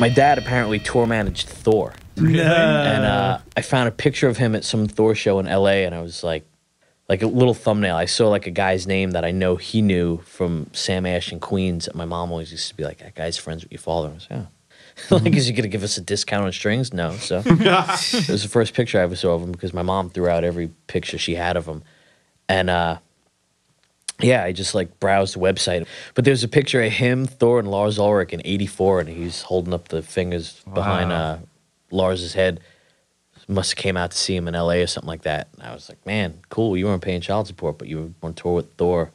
my dad apparently tour managed Thor. No. and uh, I found a picture of him at some Thor show in L.A. and I was like, like a little thumbnail. I saw like a guy's name that I know he knew from Sam Ash and Queens. And my mom always used to be like, "That guy's friends with your father." I was like, yeah. like, is he gonna give us a discount on strings? No. So it was the first picture I ever saw of him because my mom threw out every picture she had of him, and uh, yeah, I just like browsed the website. But there's a picture of him, Thor, and Lars Ulrich in '84, and he's holding up the fingers behind uh, Lars's head. Must have came out to see him in L.A. or something like that. And I was like, man, cool. You weren't paying child support, but you were on tour with Thor.